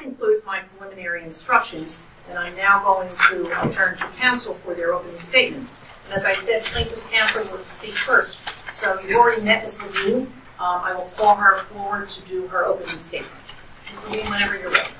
that concludes my preliminary instructions, and I'm now going to turn to counsel for their opening statements. And as I said, plaintiff's counsel will speak first. So you've already met Ms. Levine. Um, I will call her forward to do her opening statement. Ms. Levine, whenever you're ready.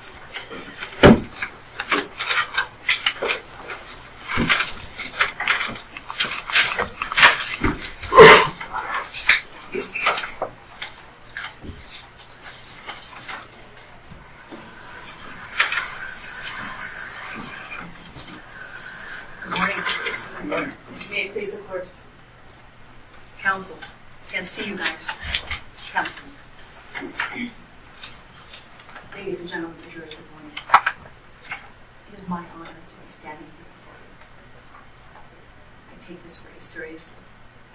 Good morning. May it please the court. Counsel, can't see you guys. Counsel. Ladies and gentlemen of the jury, good morning. It is my honor to be standing here before you. I take this very seriously.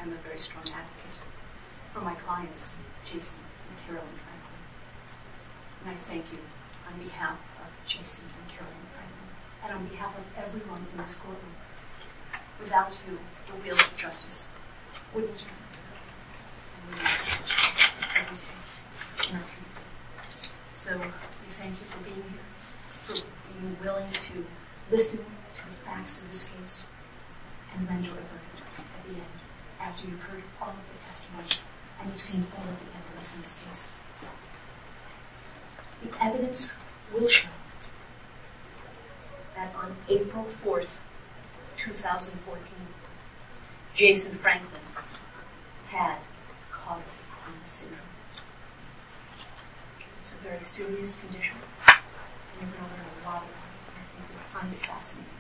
I'm a very strong advocate for my clients, Jason and Carolyn Franklin. And I thank you on behalf of Jason and Carolyn Franklin, and on behalf of everyone in this courtroom. Without you, the wheels of justice wouldn't turn. And we need every day in our community. So we thank you for being here, for being willing to listen to the facts of this case and render a verdict at the end after you've heard all of the testimony and you've seen all of the evidence in this case. The evidence will show that on April 4th, 2014, Jason Franklin had on the syndrome. It's a very serious condition, and you're going to learn a lot about it. I think you'll find it fascinating.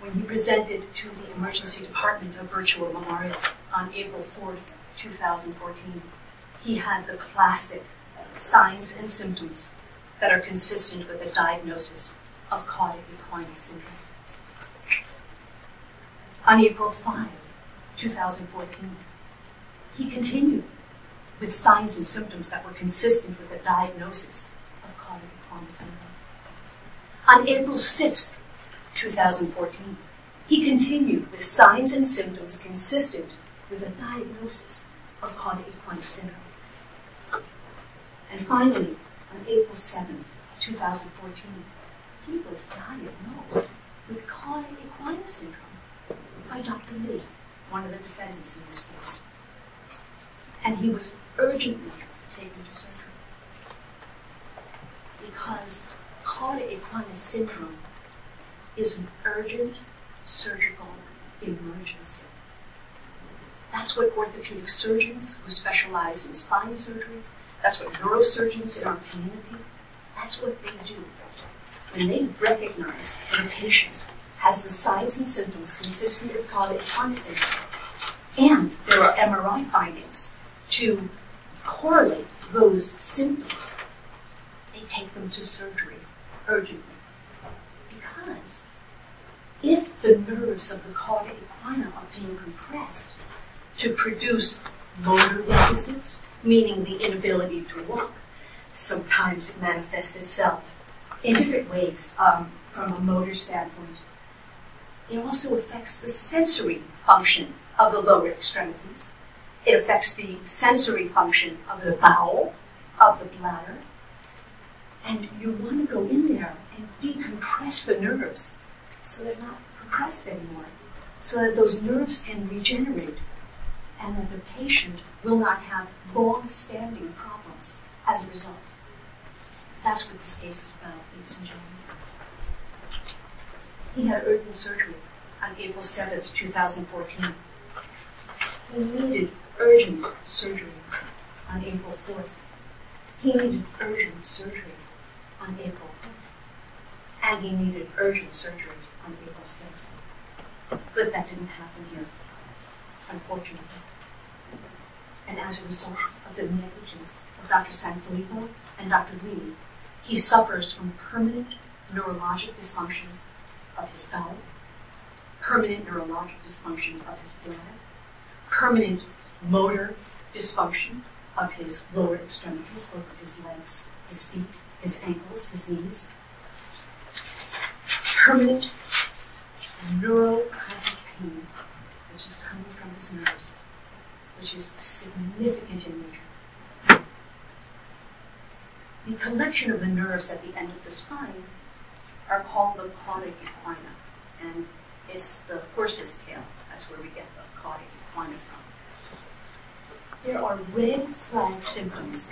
When he presented to the emergency department of Virtua Memorial on April 4th, 2014, he had the classic signs and symptoms that are consistent with a diagnosis of cauda equina syndrome. On April 5, 2014, he continued with signs and symptoms that were consistent with a diagnosis of cauda equina syndrome. On April 6, 2014, he continued with signs and symptoms consistent with a diagnosis of cauda equina syndrome. And finally, on April 7, 2014, he was diagnosed with cauda equina syndrome by Dr. Lee, one of the defendants in this case. And he was urgently taken to surgery because cauda equina syndrome is an urgent surgical emergency. That's what orthopedic surgeons who specialize in spine surgery, that's what neurosurgeons in our community, that's what they do. When they recognize a patient has the signs and symptoms consistent with cauda equina syndrome, and there are MRI findings to correlate those symptoms, they take them to surgery urgently. Because if the nerves of the cauda equina are being compressed to produce motor deficits, meaning the inability to walk, sometimes it manifests itself in different ways um, from a motor standpoint. It also affects the sensory function of the lower extremities. It affects the sensory function of the bowel, of the bladder. And you want to go in there and decompress the nerves so they're not compressed anymore, so that those nerves can regenerate and that the patient will not have long standing problems as a result. That's what this case is about, ladies and gentlemen. He had urgent surgery on April 7th, 2014. He needed urgent surgery on April 4th. He needed urgent surgery on April 5th. And he needed urgent surgery on April 6th. But that didn't happen here, unfortunately. And as a result of the negligence of Dr. Sanfilippo and Dr. Lee, he suffers from permanent neurologic dysfunction of his bowel, permanent neurologic dysfunction of his bladder, permanent motor dysfunction of his lower extremities, both of his legs, his feet, his ankles, his knees, permanent neuropathic pain, which is coming from his nerves, which is significant in nature. The collection of the nerves at the end of the spine are called the cauda equina, and it's the horse's tail. That's where we get the cauda equina from. There are red flag symptoms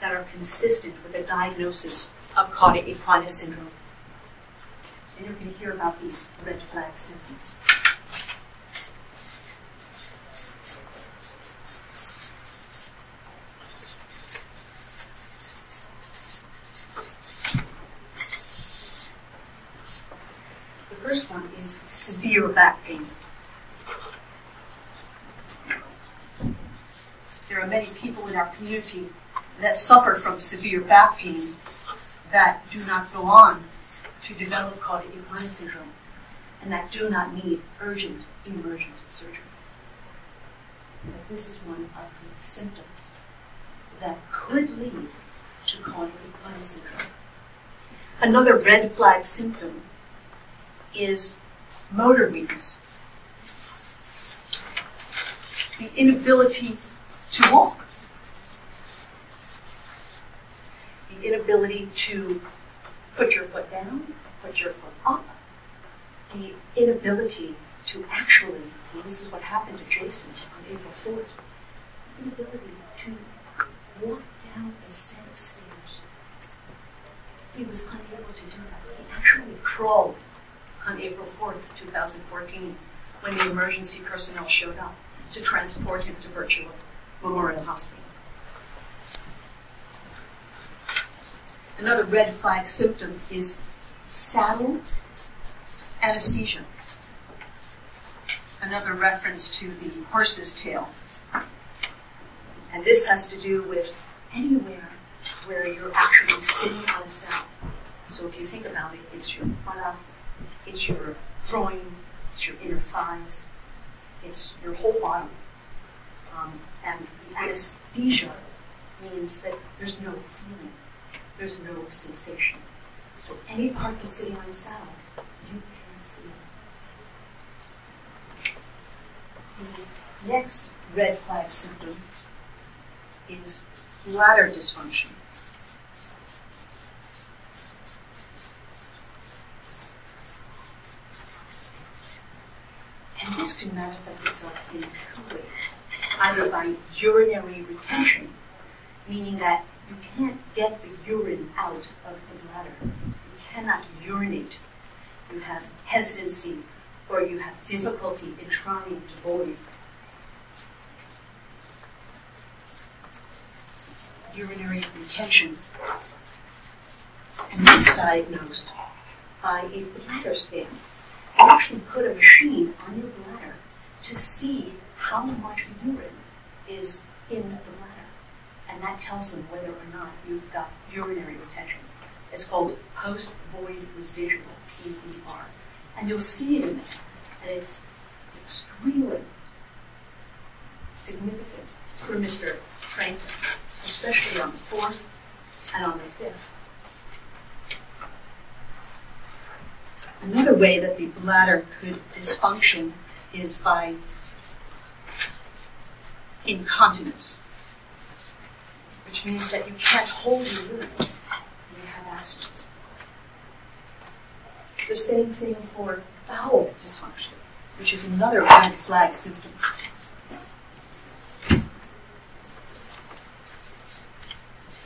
that are consistent with a diagnosis of cauda equina syndrome. And you're going to hear about these red flag symptoms. First one is severe back pain. There are many people in our community that suffer from severe back pain that do not go on to develop cauda equina syndrome and that do not need urgent emergent surgery. But this is one of the symptoms that could lead to cauda equina syndrome. Another red flag symptom is motor weakness. The inability to walk. The inability to put your foot down, put your foot up. The inability to actually, this is what happened to Jason on April 4th, the inability to walk down a set of stairs. He was unable to do that. He actually crawled on April 4th, 2014, when the emergency personnel showed up to transport him to Virtua Memorial Hospital. Another red flag symptom is saddle anesthesia. Another reference to the horse's tail. And this has to do with anywhere where you're actually sitting on a saddle. So if you think about it, it's your buttock, it's your groin, it's your inner thighs, it's your whole body. Um, and the anesthesia means that there's no feeling, there's no sensation. So any part that's sitting on the saddle, you can feel. The next red flag symptom is bladder dysfunction. And this can manifest itself in two ways. Either by urinary retention, meaning that you can't get the urine out of the bladder. You cannot urinate. You have hesitancy or you have difficulty in trying to void. Urinary retention. And that's diagnosed by a bladder scan actually put a machine on your bladder to see how much urine is in the bladder. And that tells them whether or not you've got urinary retention. It's called post void residual, PVR. And you'll see it in. And it's extremely significant for Mr. Franklin, especially on the 4th and on the 5th. Another way that the bladder could dysfunction is by incontinence, which means that you can't hold your urine when you have abstinence. The same thing for bowel dysfunction, which is another red flag symptom.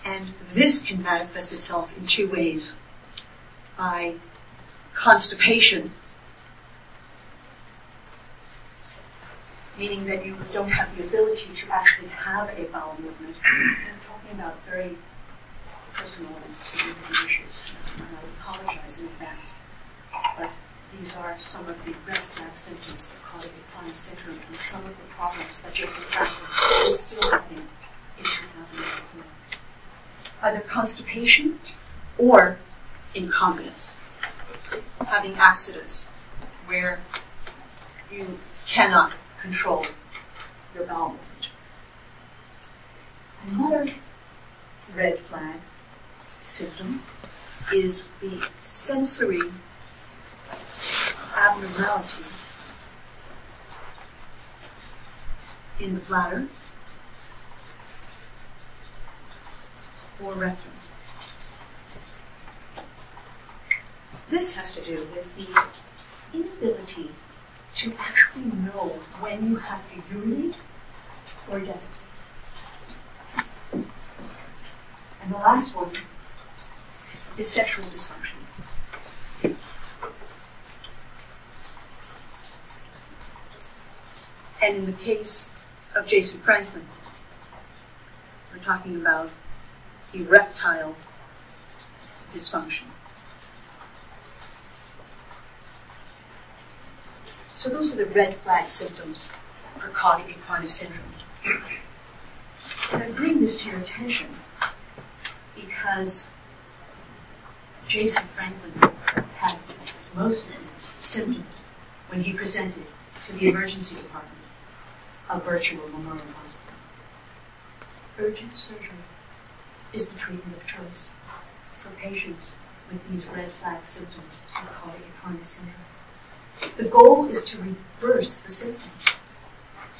And this can manifest itself in two ways by constipation, meaning that you don't have the ability to actually have a bowel movement. I'm talking about very personal and significant issues, and I apologize in advance. But these are some of the red flag symptoms of equina syndrome and some of the problems that Joseph Franklin is still having in 2019. Either constipation or incontinence having accidents where you cannot control your bowel movement. Another red flag symptom is the sensory abnormality in the bladder or Rethron. This has to do with the inability to actually know when you have to urinate or defecate. And the last one is sexual dysfunction. And in the case of Jason Franklin, we're talking about erectile dysfunction. So those are the red flag symptoms for Cauda-Equina syndrome. And I bring this to your attention because Jason Franklin had most symptoms when he presented to the emergency department of Virtua Memorial Hospital. Urgent surgery is the treatment of choice for patients with these red flag symptoms of Cauda-Equina syndrome. The goal is to reverse the symptoms,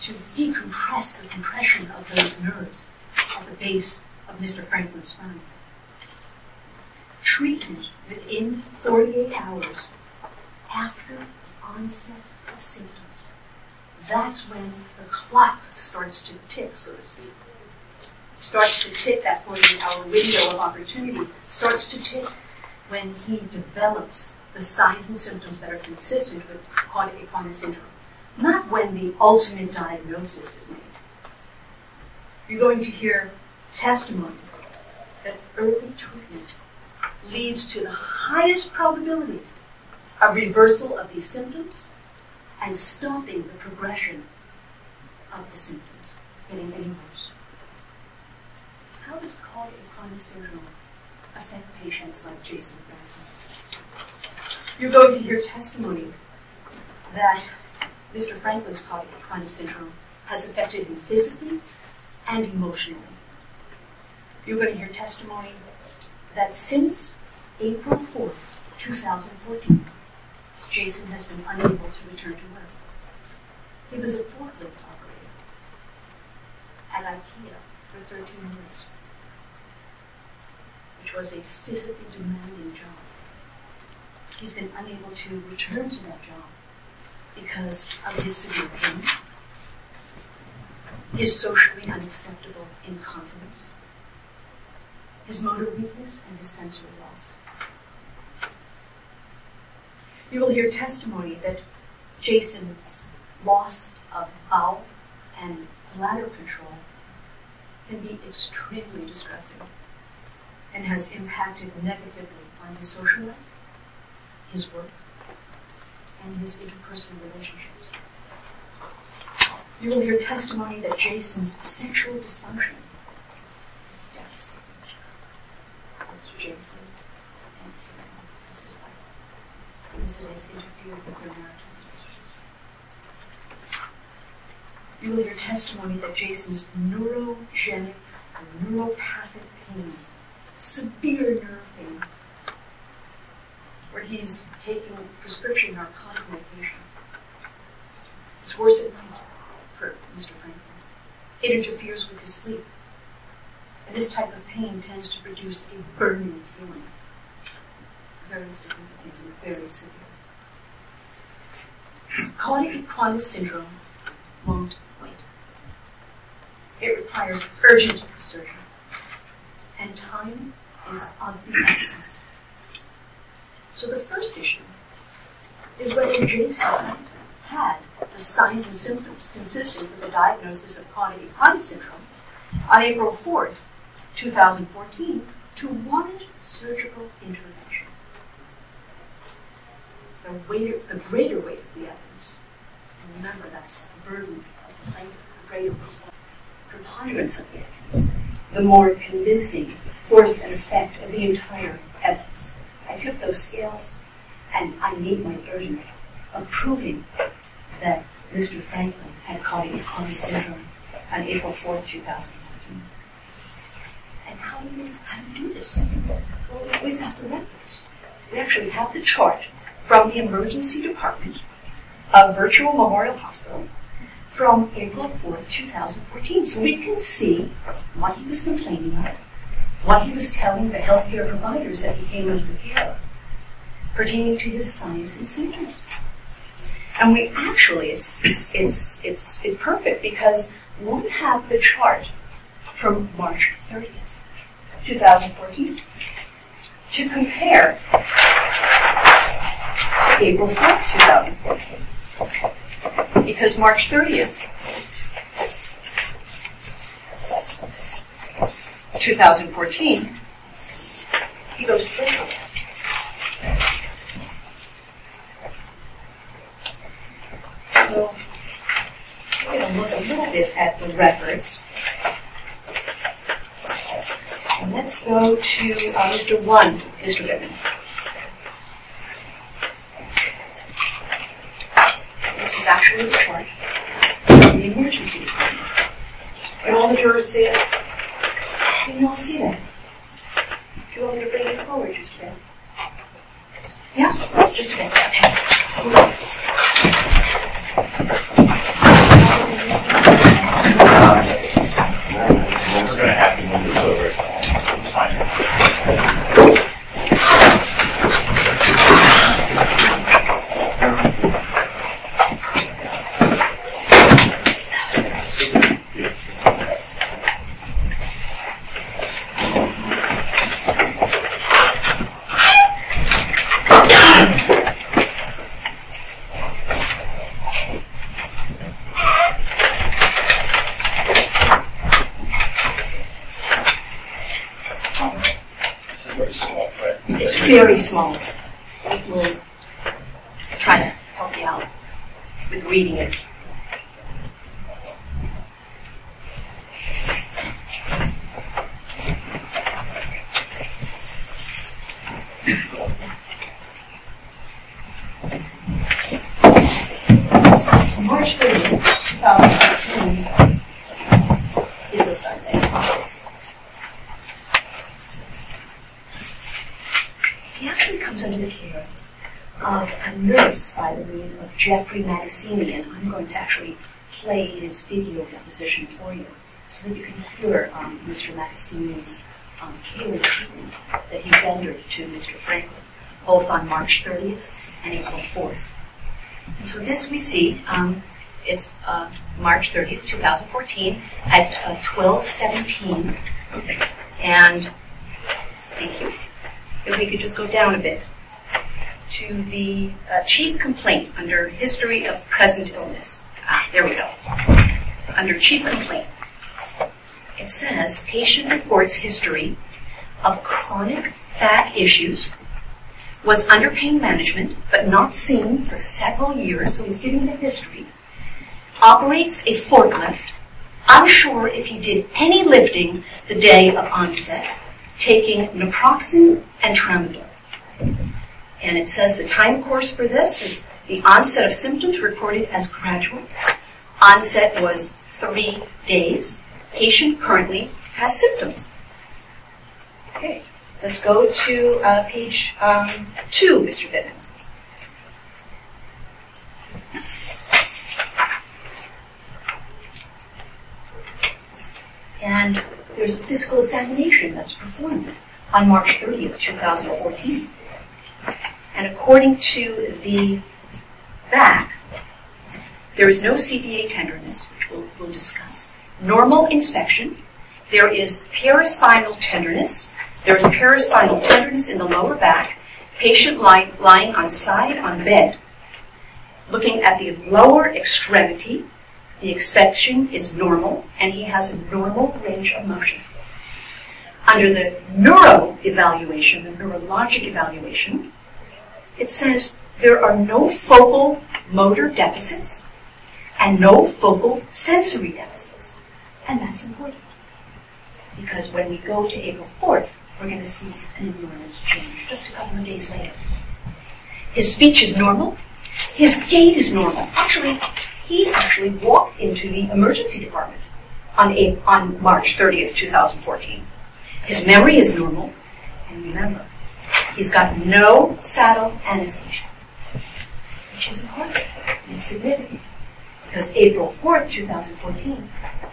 to decompress the compression of those nerves at the base of Mr. Franklin's spine. Treatment within 48 hours after onset of symptoms. That's when the clock starts to tick, so to speak. Starts to tick, that 48 hour window of opportunity starts to tick when he develops the signs and symptoms that are consistent with Cauda-Equina syndrome, not when the ultimate diagnosis is made. You're going to hear testimony that early treatment leads to the highest probability of reversal of these symptoms and stopping the progression of the symptoms getting any worse. How does Cauda-Equina syndrome affect patients like Jason you're going to hear testimony that Mr. Franklin's chronic syndrome has affected him physically and emotionally. You're going to hear testimony that since April 4th, 2014, Jason has been unable to return to work. He was a forklift operator at IKEA for 13 years, which was a physically demanding job he's been unable to return to that job because of his severe pain, his socially unacceptable incontinence, his motor weakness, and his sensory loss. You will hear testimony that Jason's loss of bowel and bladder control can be extremely distressing and has impacted negatively on his social life his work, and his interpersonal relationships. You will hear testimony that Jason's sexual dysfunction is devastating. Both Jason and Karen, his wife, has interfered with their. You will hear testimony that Jason's neurogenic neuropathic pain, severe nerve pain, where he's taking prescription narcotic medication. It's worse at night for Mr. Franklin. It interferes with his sleep. And this type of pain tends to produce a burning feeling. Very significant and very severe. Cauda-Equina syndrome won't wait. It requires urgent surgery. And time is of the essence. So the first issue is whether Jason had the signs and symptoms consistent with the diagnosis of Cauda-Equina syndrome on April 4th, 2014, to warrant surgical intervention. The, weight, the greater weight of the evidence, and remember that's the burden of the plaintiff, the greater preponderance of the evidence, the more convincing force and effect of the entire evidence. I took those scales and I made my burden of proving that Mr. Franklin had Cauda-Equina syndrome on April 4, 2014. And how do you, how do, you do this? Well, we've got the records. We actually have the chart from the emergency department of Virtua Memorial Hospital from April 4, 2014. So we can see what he was complaining of what he was telling the healthcare providers that he came under the care of pertaining to his signs and symptoms. And we actually, it's, it's, it's, it's, it's perfect because we have the chart from March 30th, 2014, to compare to April 4th, 2014. Because March 30th, 2014, he goes to April. So, we're going to look a little bit at the records. And let's go to uh, Mr. 1, Mr. Goodman. This is actually the chart from the emergency department. All the jurors see it? Can you all see that? Do you want me to bring it forward just a bit? Yeah, just a bit. Okay. We're gonna have to move this over, so it's fine. This is very small, right? It's very small. We'll try to help you out with reading it. March 30th, 2015 is a Sunday. He actually comes under the care of a nurse by the name of Jeffrey Magazzini, and I'm going to play his video deposition for you so that you can hear um, Mr. Magazzini's um, care treatment that he rendered to Mr. Franklin, both on March 30th and April 4th. And so this we see, um, it's uh, March 30th, 2014, at uh, 12:17, and thank you. If we could just go down a bit to the uh, chief complaint under history of present illness. Ah, there we go. Under chief complaint, it says patient reports history of chronic back issues, was under pain management but not seen for several years, so he's giving the history, operates a forklift, unsure if he did any lifting the day of onset, taking naproxen and tramadol. And it says the time course for this is the onset of symptoms reported as gradual. Onset was three days. Patient currently has symptoms. Okay, let's go to uh, page um, two, Mr. Bittman. And there's a physical examination that's performed on March 30th, 2014. And according to the back, there is no CVA tenderness, which we'll, we'll discuss. Normal inspection. There is paraspinal tenderness. There is paraspinal tenderness in the lower back. Patient lie, lying on side on bed. Looking at the lower extremity, the inspection is normal, and he has a normal range of motion. Under the neuro evaluation, the neurologic evaluation, it says there are no focal motor deficits and no focal sensory deficits. And that's important. Because when we go to April 4th, we're going to see an enormous change just a couple of days later. His speech is normal. His gait is normal. Actually, he actually walked into the emergency department on, April, on March 30th, 2014. His memory is normal. And remember, he's got no saddle anesthesia, which is important and significant. Because April 4th, 2014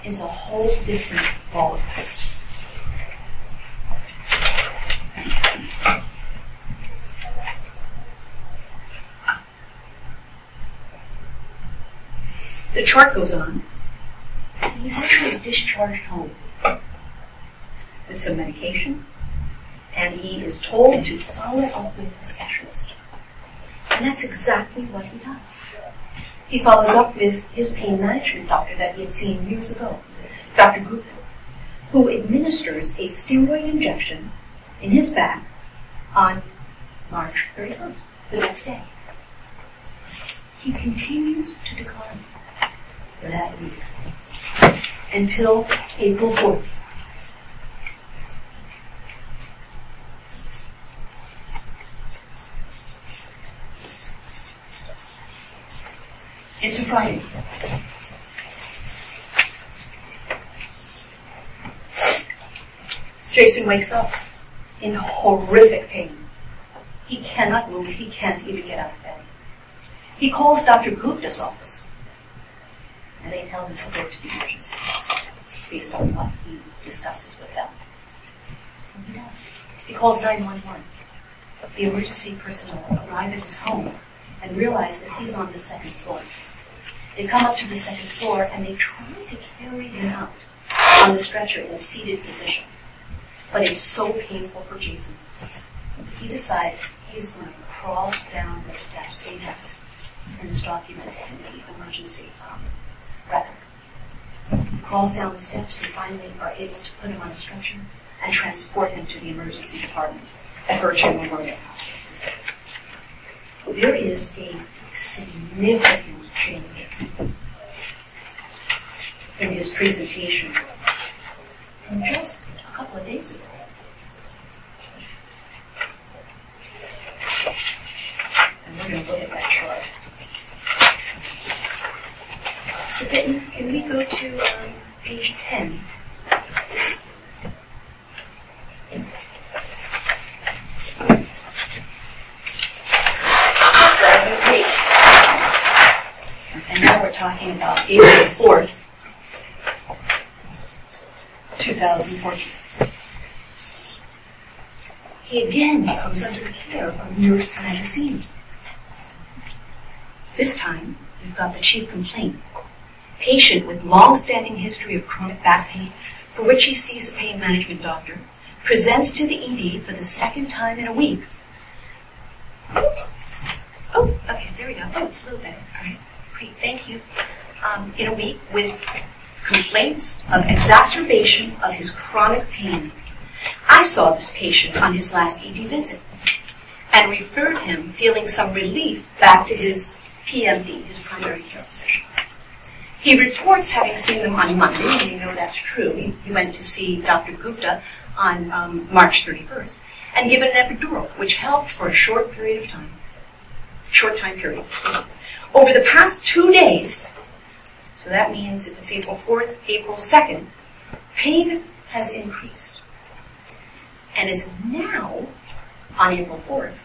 is a whole different ball of wax. The chart goes on. He's actually discharged home with some medication, and he is told to follow up with a specialist. And that's exactly what he does. He follows up with his pain management doctor that he had seen years ago, Dr. Gupta, who administers a steroid injection in his back on March 31st, the next day. He continues to decline that week until April 4th. It's a Friday. Jason wakes up in horrific pain. He cannot move, he can't even get out of bed. He calls Dr. Gupta's office, and they tell him to go to the emergency based on what he discusses with them. And he does. He calls 911. The emergency personnel arrive at his home and realize that he's on the second floor. They come up to the second floor and they try to carry him out on the stretcher in a seated position. But it's so painful for Jason. He decides he's going to crawl down the steps. He has, and it's documented in the emergency um, record. He crawls down the steps. They finally are able to put him on a stretcher and transport him to the emergency department at Virtua Memorial Hospital. There is a significant change in his presentation from just a couple of days ago. And we're going to look at that chart. So Benton, can we go to um, page 10? Start with page. And now we're talking about April 4th, 2014. He again comes under the care of Nurse Magazzini. This time, we've got the chief complaint. Patient with long-standing history of chronic back pain, for which he sees a pain management doctor, presents to the ED for the second time in a week. Oops. Oh, okay, there we go. Oh, it's a little better. Great, thank you. Um, in a week with complaints of exacerbation of his chronic pain. I saw this patient on his last ED visit and referred him, feeling some relief, back to his PMD, his primary care physician. He reports having seen them on Monday, and we know that's true. He, he went to see Dr. Gupta on um, March 31st and given an epidural, which helped for a short period of time. Short time period. Over the past two days, so that means if it's April 4th, April 2nd, pain has increased and is now, on April 4th,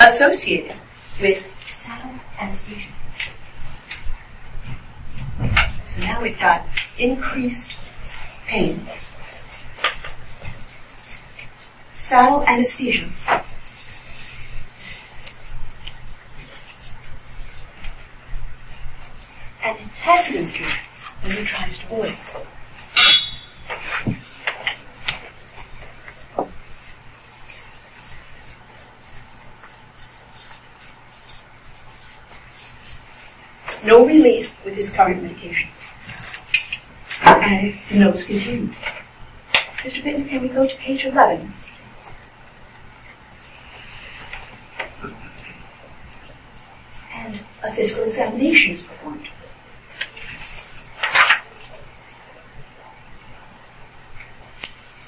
associated with saddle anesthesia. So now we've got increased pain, saddle anesthesia, and hesitancy when he tries to avoid. No relief with his current medications. And the notes continue. Mr. Pitton, can we go to page 11? And a physical examination is performed.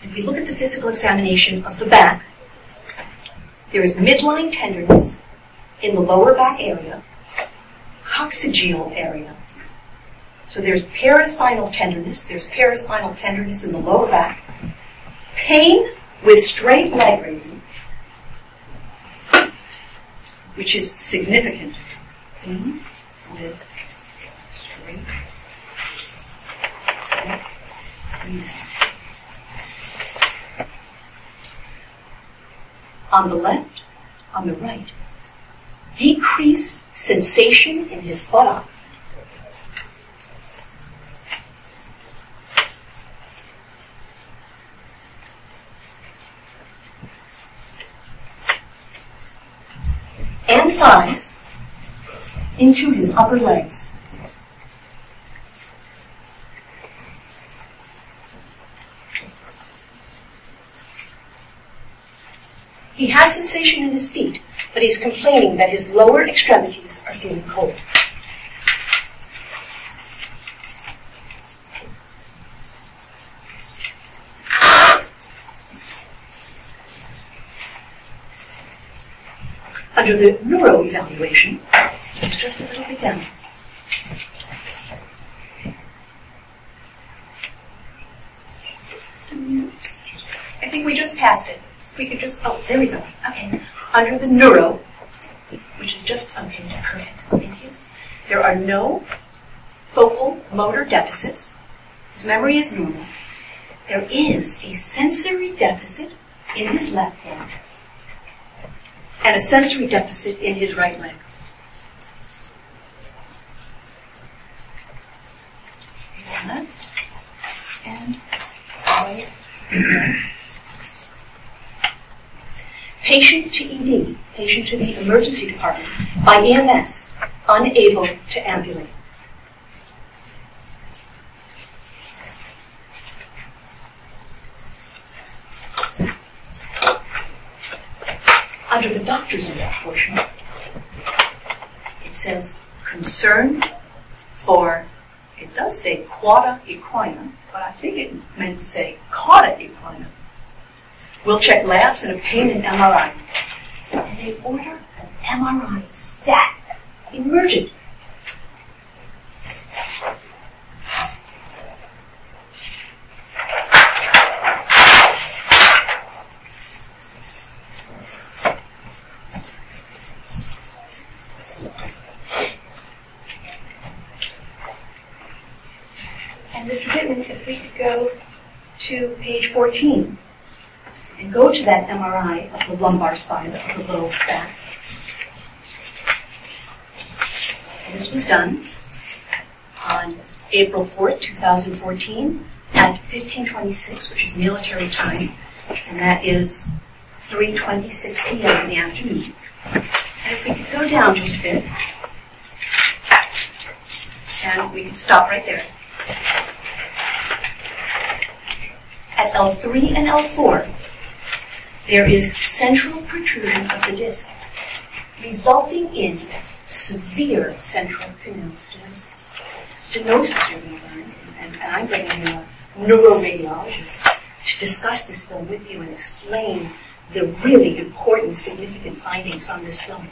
If we look at the physical examination of the back, there is midline tenderness in the lower back area, coccygeal area. So there's paraspinal tenderness, there's paraspinal tenderness in the lower back, pain with straight leg raising, which is significant. Pain with on the left, on the right. Decrease sensation in his buttock. and thighs into his upper legs. He has sensation in his feet, but he's complaining that his lower extremities are feeling cold. Under the neuro evaluation, it's just a little bit down. I think we just passed it. We could just, oh, there we go. Okay. Under the neuro, which is just, okay, perfect. Thank you. There are no focal motor deficits. His memory is normal. There is a sensory deficit in his left hand and a sensory deficit in his right leg. Left and right leg. Patient to ED, patient to the emergency department, by EMS, unable to ambulate. Under the doctor's portion, it says concern for, it does say quada equina, but I think it meant to say cauda equina. We'll check labs and obtain an MRI. And they order an MRI stat, emergent. And Mr. Whitman, if we could go to page 14 and go to that MRI of the lumbar spine, of the low back. This was done on April 4th, 2014 at 1526, which is military time, and that is 3.26 p.m. in the afternoon. And if we could go down just a bit, and we could stop right there. At L3 and L4, there is central protrusion of the disc, resulting in severe central canal stenosis. Stenosis, you're going to learn, and, and I'm bringing in a neuroradiologist to discuss this film with you and explain the really important, significant findings on this film.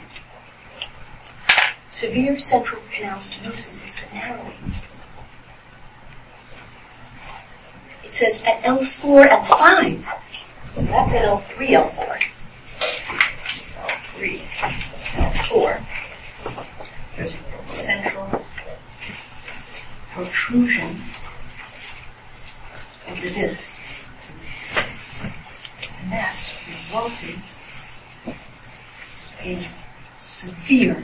Severe central canal stenosis is the narrowing. It says at L4, L5, so that's at L3, L4. L3, L4. There's a central protrusion of the disc. And that's resulting in severe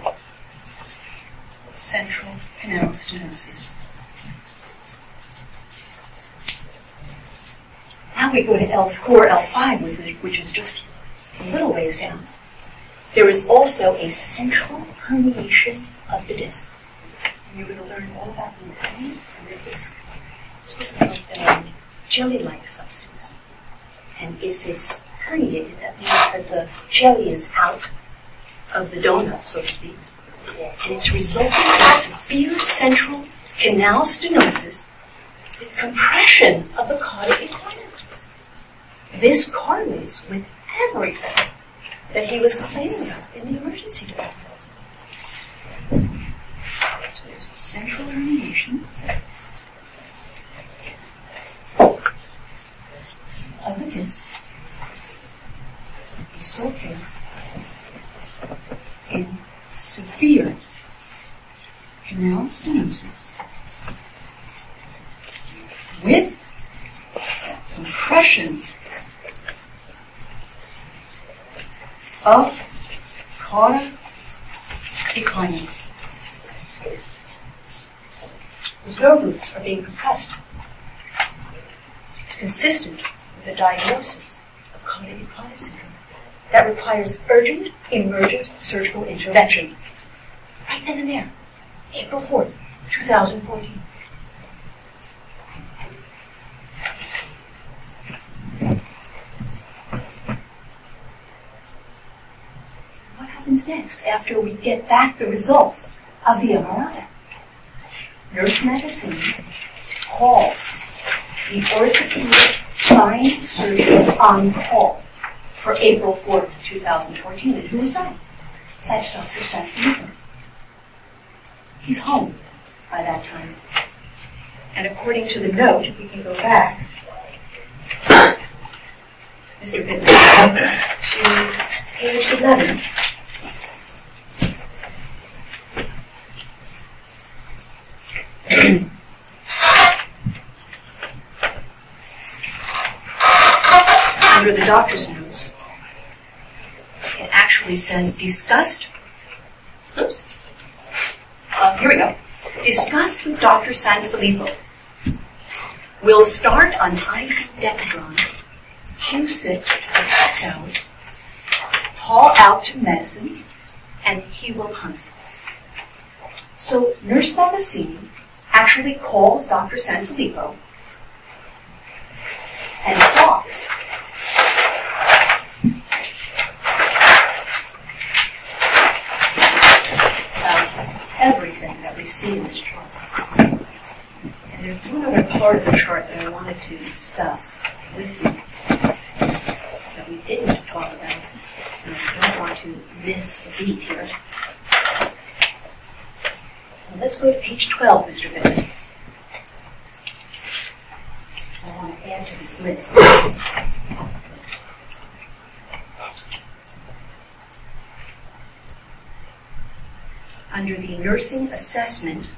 central canal stenosis. Now we go to L4, L5, which is just a little ways down. There is also a central herniation of the disc. And you're going to learn all about the anatomy of the disc. It's like a jelly-like substance. And if it's herniated, that means that the jelly is out of the donut, so to speak. And it's resulting in severe central canal stenosis with compression of the cauda equina. This correlates with everything that he was complaining about in the emergency department. So there's a central herniation of the disc, resulting in severe canal stenosis with compression of cauda equina. His nerve roots are being compressed. It's consistent with the diagnosis of cauda equina syndrome. that requires urgent emergent surgical intervention. Right then and there, April 4th, 2014. What next after we get back the results of the MRI? Nurse Magazzini calls the orthopedic spine surgeon on call for April 4th, 2014. And who is that? That's Dr. Sanfilippo. He's home by that time. And according to the note, if we can go back, Mr. Bittman, to page 11. Under the doctor's notes, actually says discussed. Oops. Uh, here we go. Discussed with Dr. Sanfilippo. We'll start on IV Decadron, Q6, so six hours. Call out to medicine, and he will consult. So Nurse Magazzini actually calls Dr. Sanfilippo and talks about everything that we see in this chart. And there's one other part of the chart that I wanted to discuss with you that we didn't talk about, and I don't want to miss a beat here. So let's go to page 12, Mr. Bennett. I want to add to this list. Under the nursing assessment,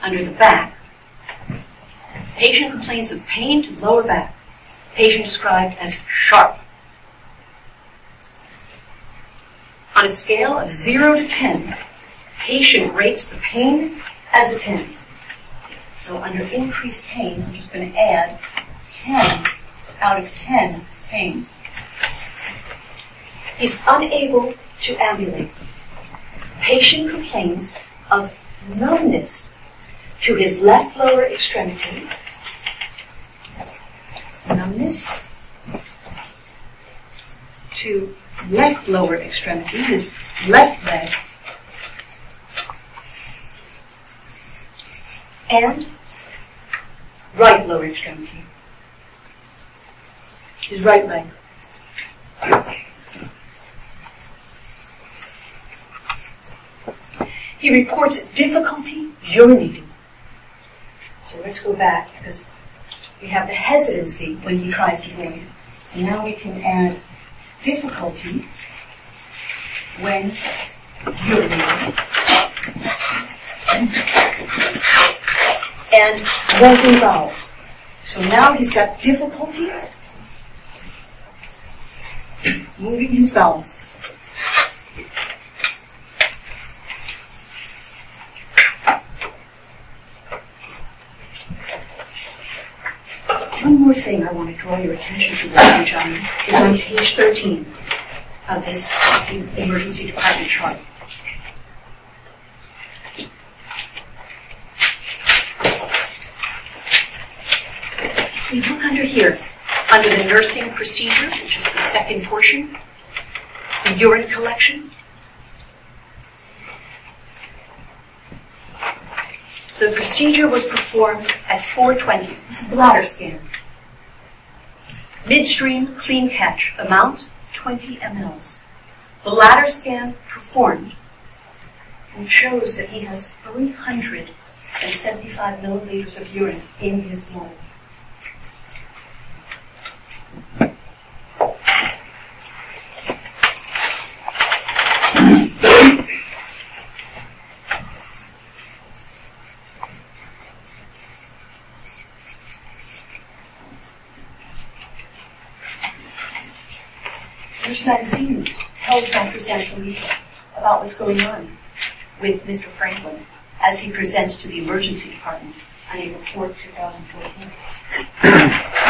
under the back, patient complains of pain to lower back. Patient described as sharp. On a scale of 0 to 10, patient rates the pain as a 10. So under increased pain, I'm just going to add 10 out of 10 pain. He's unable to ambulate. Patient complains of numbness to his left lower extremity. Numbness to left lower extremity, his left leg. And right lower extremity. His right leg. He reports difficulty urinating. So let's go back because we have the hesitancy when he tries to urinate. And now we can add difficulty when you're urinating. And moving bowels. So now he's got difficulty moving his bowels. One more thing I want to draw your attention to, ladies and gentlemen, is on page 13 of this emergency department chart. We look under here, under the nursing procedure, which is the second portion, the urine collection, the procedure was performed at 420. It's a bladder scan. Midstream clean catch, amount 20 mLs. Bladder scan performed and shows that he has 375 milliliters of urine in his blood. Nurse Magazzini tells Dr. Sanfilippo about what's going on with Mr. Franklin as he presents to the emergency department on April 4, 2014.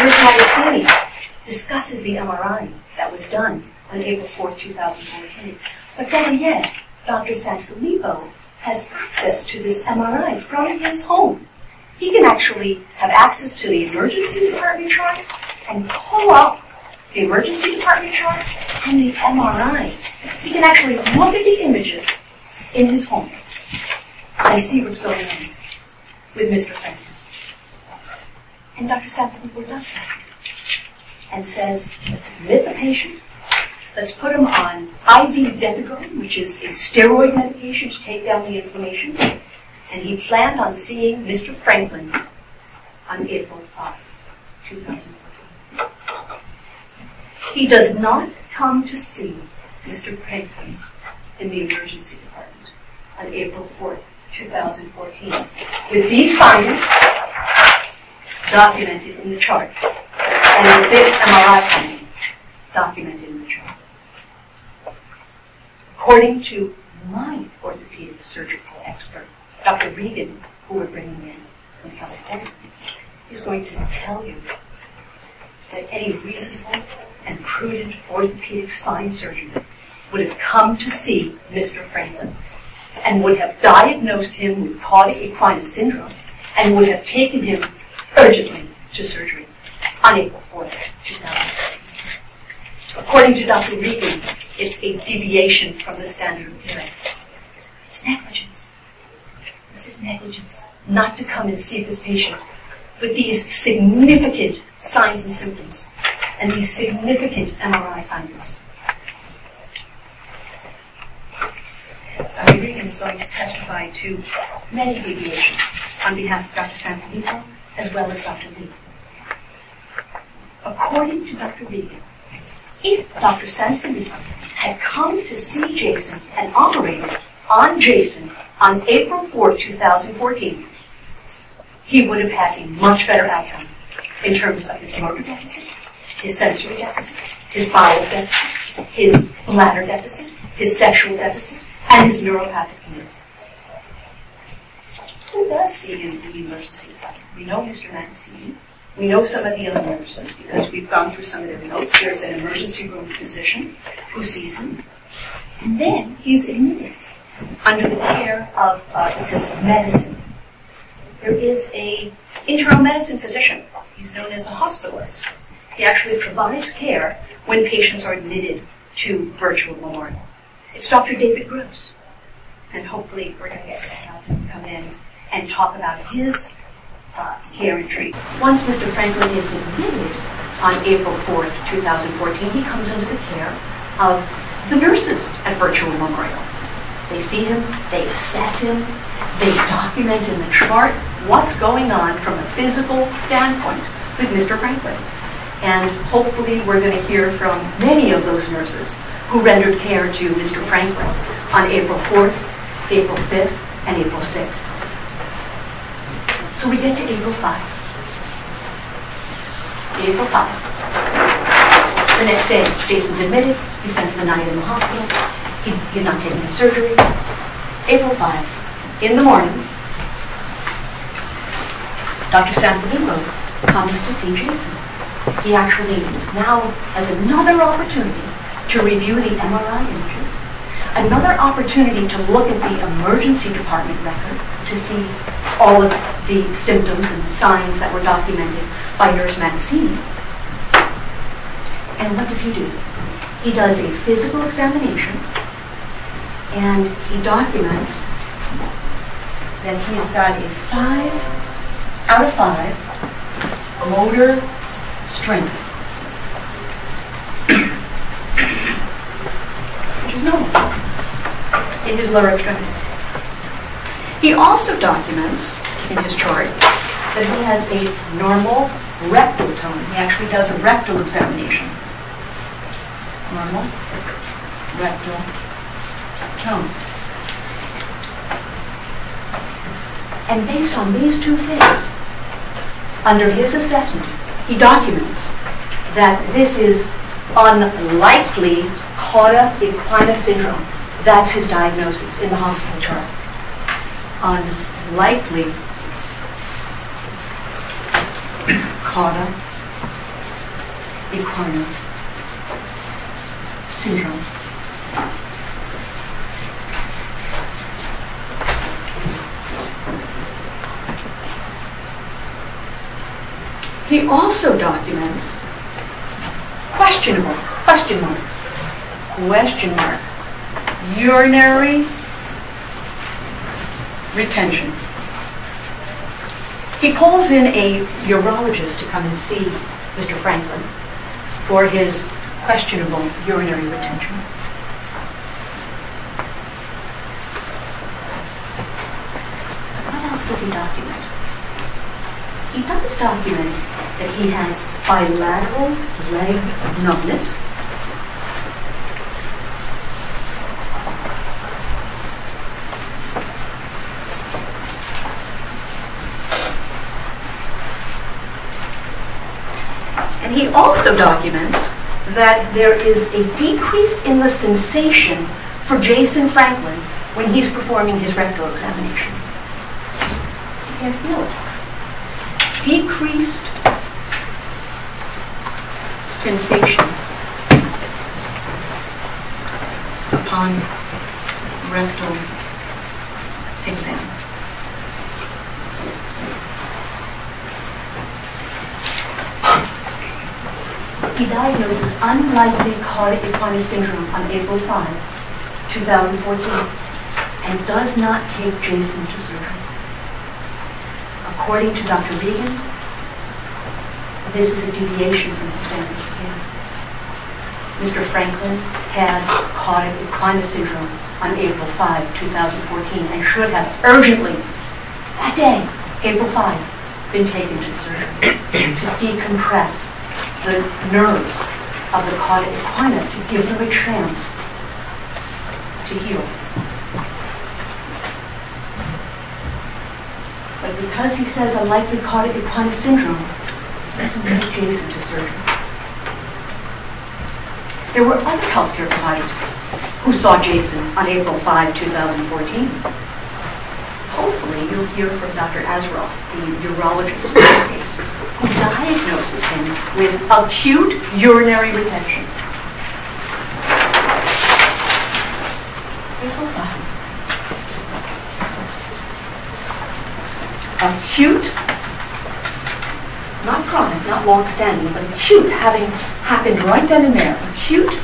Nurse Magazzini discusses the MRI that was done on April 4, 2014. But better yet, Dr. Sanfilippo has access to this MRI from his home. He can actually have access to the emergency department chart and pull up the emergency department chart and the MRI. He can actually look at the images in his home and see what's going on with Mr. Franklin. And Dr. Sanfilippo does that and says, let's admit the patient, let's put him on IV Decadron, which is a steroid medication to take down the inflammation, and he planned on seeing Mr. Franklin on April 5, 2014. He does not come to see Mr. Franklin in the emergency department on April 4th, 2014, with these findings documented in the chart, and with this MRI finding documented in the chart. According to my orthopedic surgical expert, Dr. Regan, who we're bringing in from California, is going to tell you that any reasonable and prudent orthopedic spine surgeon would have come to see Mr. Franklin and would have diagnosed him with cauda equina syndrome and would have taken him urgently to surgery on April 4th, 2013. According to Dr. Regan, it's a deviation from the standard of care. It's negligence. This is negligence. Not to come and see this patient with these significant signs and symptoms and these significant MRI findings. Dr. Regan is going to testify to many deviations on behalf of Dr. Sanfilippo as well as Dr. Lee. According to Dr. Regan, if Dr. Sanfilippo had come to see Jason and operated on Jason on April 4, 2014, he would have had a much better outcome in terms of his motor deficit, his sensory deficit, his bowel deficit, his bladder deficit, his sexual deficit, and his neuropathic pain. Who does see him in the emergency department? We know Mr. Mancini. We know some of the other nurses because we've gone through some of their notes. There's an emergency room physician who sees him. And then he's admitted under the care of, uh, it says medicine. There is a internal medicine physician. He's known as a hospitalist. He actually provides care when patients are admitted to Virtua Memorial. It's Dr. David Gross. And hopefully we're going to get to have him come in and talk about his uh, care and treatment. Once Mr. Franklin is admitted on April 4th, 2014, he comes under the care of the nurses at Virtua Memorial. They see him, they assess him, they document in the chart what's going on from a physical standpoint with Mr. Franklin. And hopefully we're going to hear from many of those nurses who rendered care to Mr. Franklin on April 4th, April 5th, and April 6th. So we get to April 5. April 5. The next day, Jason's admitted. He spends the night in the hospital. He, he's not taking a surgery. April 5. In the morning, Dr. Sanfilippo comes to see Jason. He actually now has another opportunity to review the MRI images, another opportunity to look at the emergency department record to see all of the symptoms and signs that were documented by Nurse Mancini. And what does he do? He does a physical examination and he documents that he's got a five out of five motor strength. Which is normal in his lower extremities. He also documents in his chart that he has a normal rectal tone. He actually does a rectal examination. Normal rectal tone. And based on these two things, under his assessment, he documents that this is unlikely cauda equina syndrome. That's his diagnosis in the hospital chart. Unlikely cauda equina syndrome. He also documents questionable, question mark, question mark, urinary retention. He calls in a urologist to come and see Mr. Franklin for his questionable urinary retention. What else does he document? He does document that he has bilateral leg numbness. And he also documents that there is a decrease in the sensation for Jason Franklin when he's performing his rectal examination. You can't feel it. Decreased sensation upon rectal exam. He diagnoses unlikely cauda equina syndrome on April 5, 2014, and does not take Jason to surgery. According to Dr. Regan, this is a deviation from the standard of care. Mr. Franklin had cauda equina syndrome on April 5, 2014, and should have urgently, that day, April 5, been taken to surgery to decompress the nerves of the cauda equina to give them a chance to heal. But because he says unlikely cauda equina syndrome, he doesn't take Jason to surgery. There were other healthcare providers who saw Jason on April 5, 2014. Hopefully, you'll hear from Dr. Azroff, the urologist in this case, who diagnoses him with acute urinary retention. April 5. Acute, not chronic, not long-standing, but acute, having happened right then and there. Acute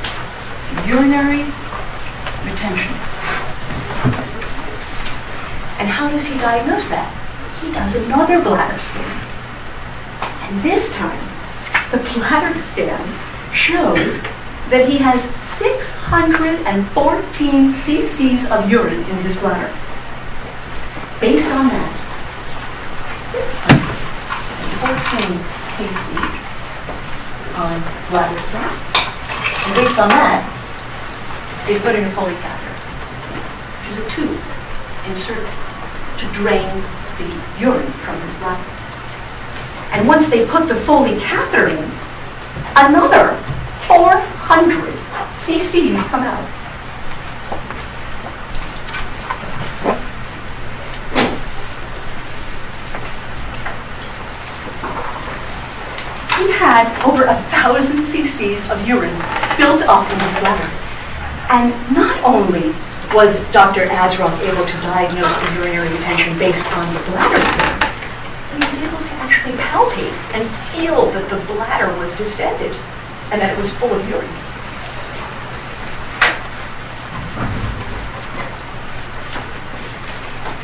urinary retention. And how does he diagnose that? He does another bladder scan. And this time, the bladder scan shows that he has 614 cc's of urine in his bladder. Based on that, 614 cc's on bladder scan. And based on that, they put in a Foley catheter, which is a tube inserted to drain the urine from his bladder. And once they put the Foley catheter in, another 400 cc's come out. He had over a thousand cc's of urine built up in his bladder. And not only was Dr. Azroff able to diagnose the urinary retention based on the bladder scan, but he was able to actually palpate and feel that the bladder was distended and that it was full of urine.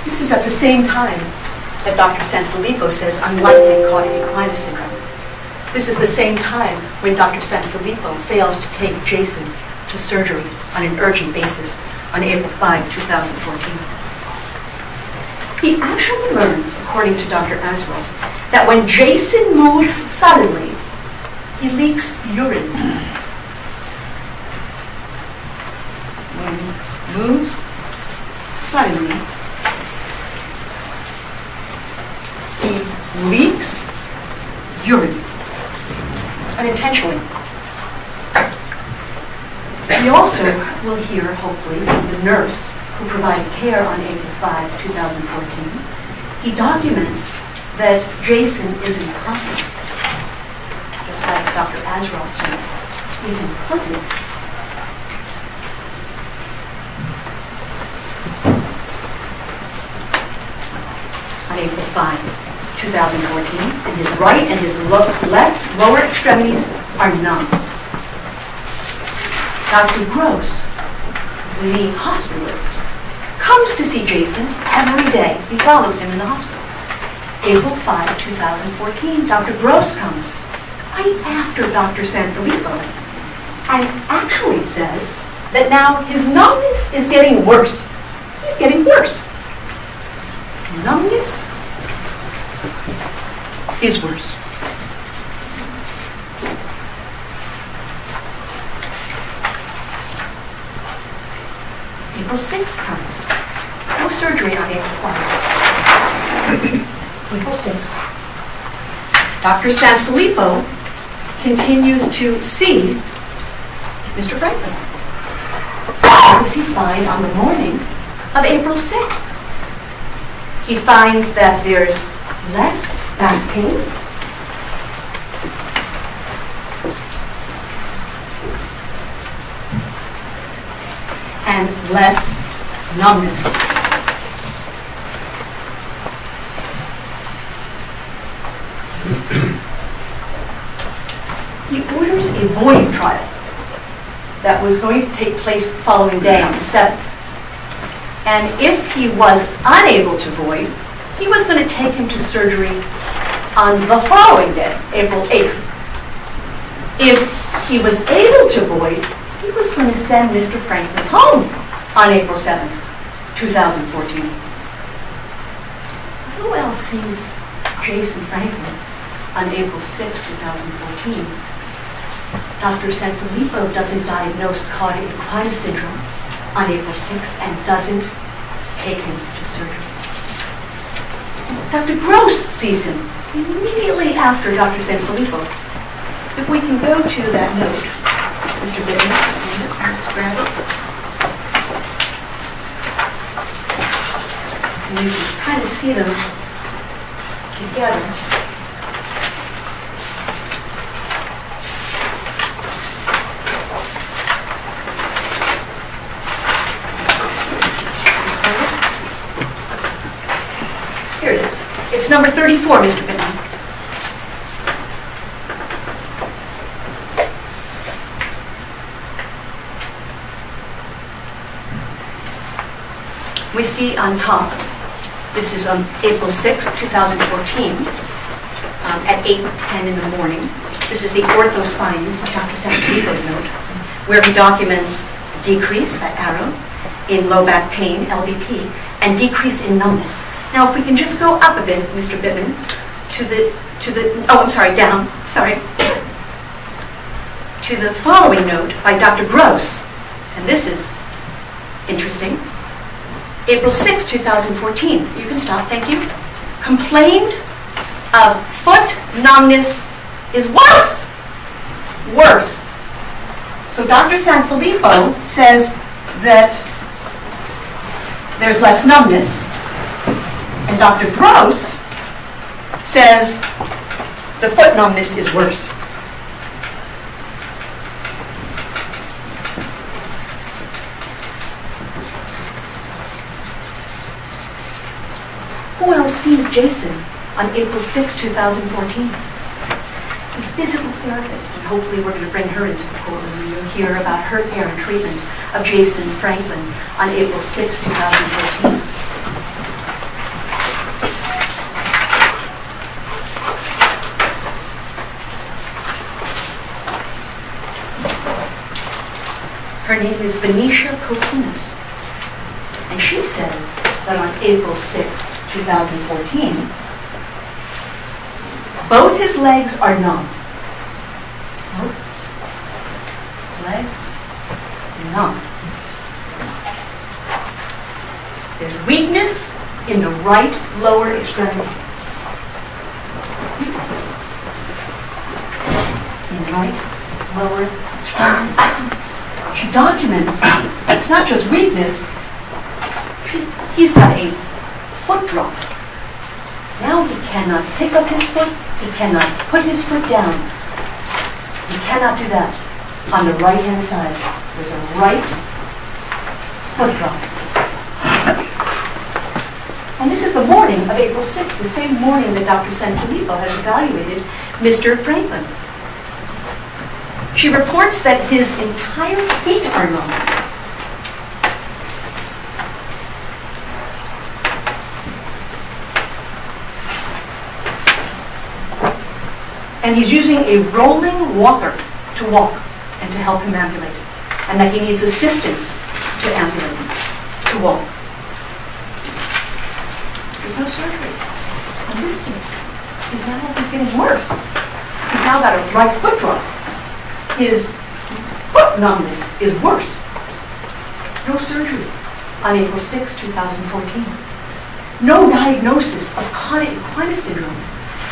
This is at the same time that Dr. Sanfilippo says unlikely cauda equina syndrome. This is the same time when Dr. Sanfilippo fails to take Jason to surgery on an urgent basis on April 5, 2014. He actually learns, according to Dr. Aswell, that when Jason moves suddenly, he leaks urine. When he moves suddenly, he leaks urine unintentionally. We also will hear, hopefully, from the nurse who provided care on April 5, 2014. He documents that Jason is incontinent, just like Dr. Azralson. He's incontinent. On April 5. 2014, and his right and his lo- left lower extremities are numb. Dr. Gross, the hospitalist, comes to see Jason every day. He follows him in the hospital. April 5, 2014, Dr. Gross comes right after Dr. Sanfilippo and actually says that now his numbness is getting worse. He's getting worse. Numbness is worse. April 6th comes. No surgery on April 5th. April 6th. Dr. Sanfilippo continues to see Mr. Franklin. What does he find on the morning of April 6th? He finds that there's less back pain, and less numbness. He orders a void trial that was going to take place the following day on the 7th. And if he was unable to void, he was going to take him to surgery on the following day, April 8th. If he was able to void, he was going to send Mr. Franklin home on April 7th, 2014. Who else sees Jason Franklin on April 6, 2014? Dr. Sanfilippo doesn't diagnose equina syndrome on April 6th and doesn't take him to surgery. Dr. Gross sees him immediately after Dr. Sanfilippo. If we can go to that note, Mr. Bittman, let's grab it. And you can kind of see them together. Here it is. It's number 34, Mr. Bittman. We see on top, this is on April 6, 2014, um, at 8:10 in the morning. This is the orthospine, this is Dr. Sanfilippo's note, where he documents decrease, that arrow, in low back pain, LBP, and decrease in numbness. Now, if we can just go up a bit, Mr. Bittman, to the, to the, oh, I'm sorry, down, sorry, to the following note by Dr. Gross, and this is interesting. April 6, 2014, you can stop, thank you, complained of foot numbness is worse, worse. So Dr. Sanfilippo says that there's less numbness, and Dr. Gross says the foot numbness is worse. Who else sees Jason on April 6, 2014? A physical therapist, and hopefully we're going to bring her into the courtroom. You'll hear about her care and treatment of Jason Franklin on April 6, 2014. Her name is Venetia Kokinas. And she says that on April 6, 2014, both his legs are numb. Both legs numb. There's weakness in the right lower extremity. Weakness in right lower extremity. Documents it's not just weakness, he's- got a foot drop. Now he cannot pick up his foot, he cannot put his foot down. He cannot do that on the right-hand side. There's a right foot drop. And And this is the morning of April 6th, the same morning that Dr. Sanfilippo has evaluated Mr. Franklin. She reports that his entire feet are numb. And he's using a rolling walker to walk and to help him ambulate. And that he needs assistance to ambulate him, to walk. There's no surgery. And listen, he's now he's getting worse. He's now got a right foot drop. His foot numbness is worse. No surgery on April 6, 2014. No diagnosis of chronic equina syndrome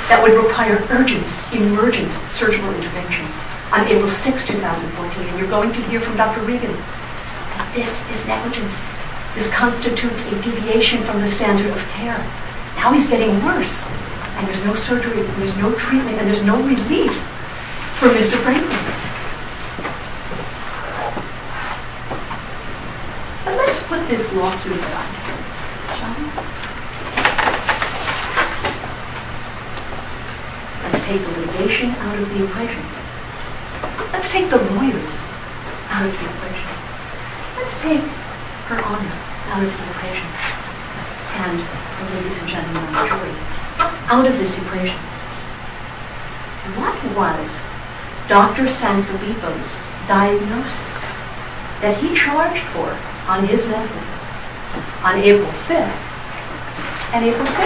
that would require urgent, emergent surgical intervention on April 6, 2014. And you're going to hear from Dr. Regan this is negligence. This constitutes a deviation from the standard of care. Now he's getting worse, and there's no surgery, and there's no treatment, and there's no relief for Mr. Franklin. But let's put this lawsuit aside? Let's take the litigation out of the equation. Let's take the lawyers out of the equation. Let's take her honor out of the equation. And the ladies and gentlemen the jury out of this equation. What was Dr. Sanfilippo's diagnosis that he charged for on his medical on April 5th and April 6th?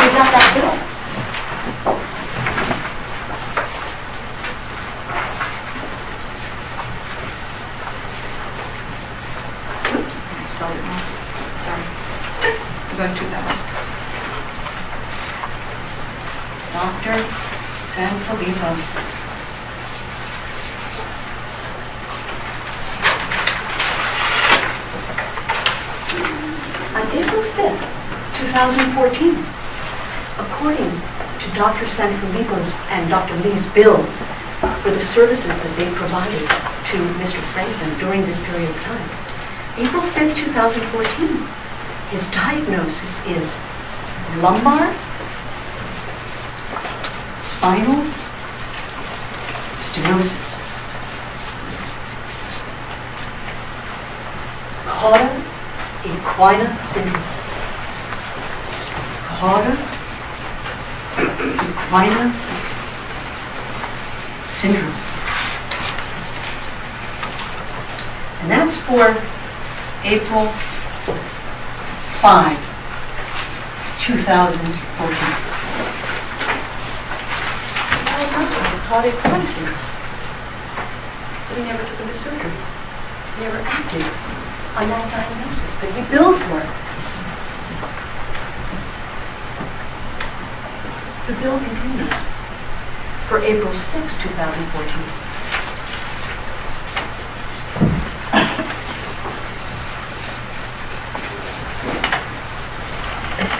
We got that bill. Oops, I spelled it wrong. Sorry. I'm going too fast. Dr. Sanfilippo. On April 5th, 2014, according to Dr. Sanfilippo's and Dr. Lee's bill uh, for the services that they provided to Mr. Franklin during this period of time, April 5th, 2014, his diagnosis is lumbar, spinal stenosis, cauda equina syndrome. Cauda equina syndrome. And that's for April 5, 2014. Cauda equina syndrome. But he never took him to surgery. He never acted on that diagnosis that he billed for. The bill continues for April 6, 2014.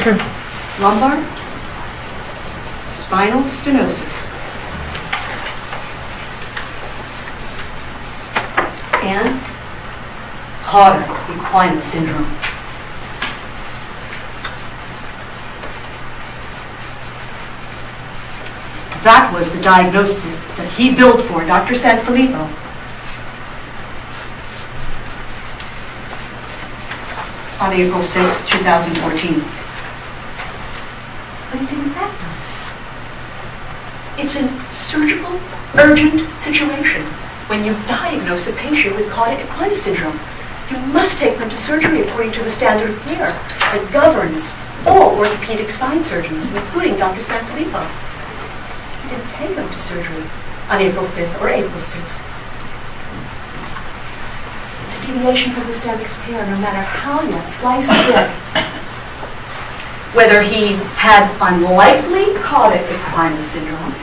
Lumbar, spinal stenosis, and Cauda equina syndrome. That was the diagnosis that he billed for, Dr. Sanfilippo. On April 6, 2014. But he didn't. It's a surgical, urgent situation when you diagnose a patient with Cauda equina syndrome. You must take them to surgery according to the standard of care that governs all orthopedic spine surgeons, including Dr. Sanfilippo. Didn't take him to surgery on April 5th or April 6th. It's a deviation from the standard of care, no matter how you slice it. Whether he had unlikely Cauda equina syndrome,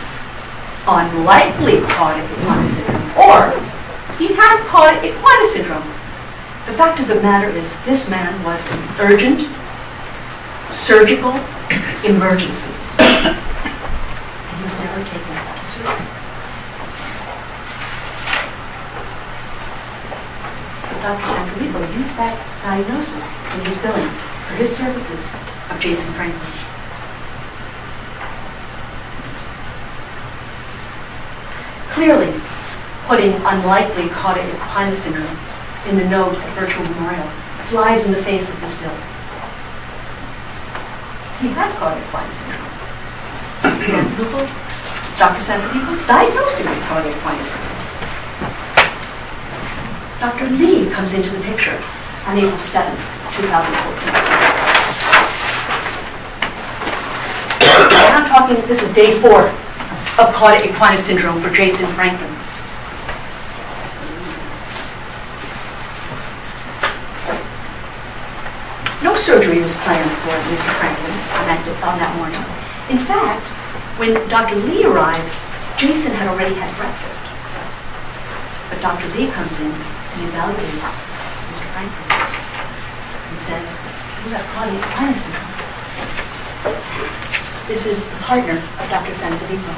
unlikely Cauda equina syndrome, or he had Cauda equina syndrome. The fact of the matter is, this man was an urgent, surgical emergency. And he was never taken to surgery. But Dr. Sanfilippo used that diagnosis in his billing for his services of Jason Franklin. Clearly, putting unlikely equina syndrome in the note at Virtua Memorial flies in the face of this bill. He had cauda equina syndrome. Dr. Sanfilippo diagnosed him with cauda equina syndrome. Dr. Lee comes into the picture on April 7, 2014. I'm talking, this is day four of cauda equina syndrome for Jason Franklin. No surgery was planned for Mr. Franklin on that morning. In fact, when Dr. Lee arrives, Jason had already had breakfast. But Dr. Lee comes in and evaluates Mr. Franklin and says, you have cauda equina. This is the partner of Dr. Sanfilippo.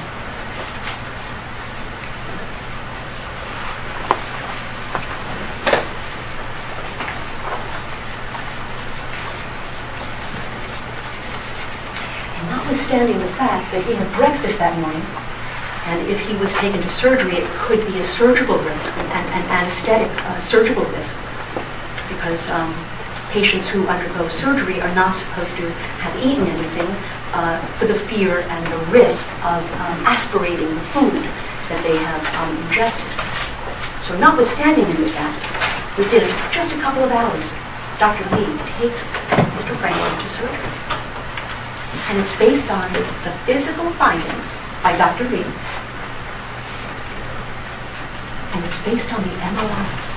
And notwithstanding the fact that he had breakfast that morning, and if he was taken to surgery, it could be a surgical risk, an, an anesthetic surgical risk, because um, patients who undergo surgery are not supposed to have eaten anything uh, for the fear and the risk of um, aspirating the food that they have um, ingested. So notwithstanding that, within just a couple of hours, Dr. Lee takes Mr. Franklin to surgery. And it's based on the physical findings by Dr. Lee. And it's based on the MRI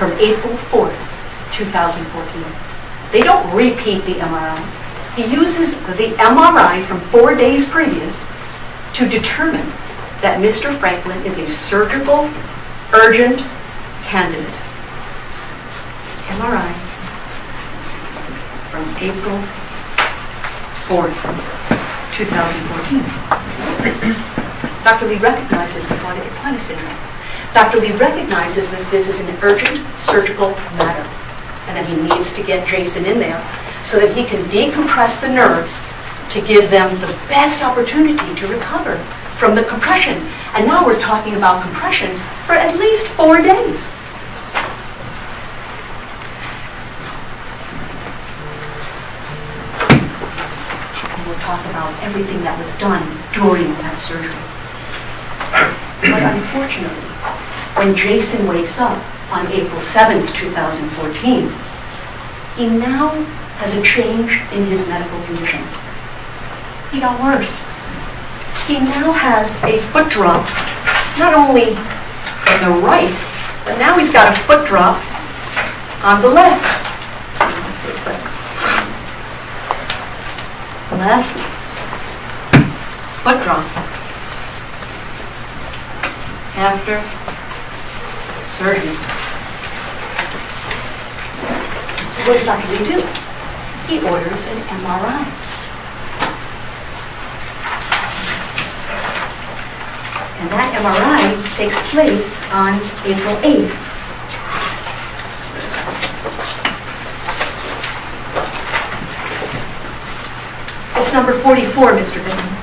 from April 4th, 2014. They don't repeat the MRI. He uses the MRI from four days previous to determine that Mr. Franklin is a surgical urgent candidate. MRI from April 4th, 2014. Dr. Lee recognizes the equina syndrome. Dr. Lee recognizes that this is an urgent surgical matter and that he needs to get Jason in there so that he can decompress the nerves to give them the best opportunity to recover from the compression. And now we're talking about compression for at least four days. And we'll talk about everything that was done during that surgery. But unfortunately, when Jason wakes up on April 7th, 2014, he now has a change in his medical condition. He got worse. He now has a foot drop, not only on the right, but now he's got a foot drop on the left. Left foot drop after surgery. So what does Dr. Lee do? He orders an MRI. And that MRI takes place on April 8th. It's number 44, Mr. Bittman.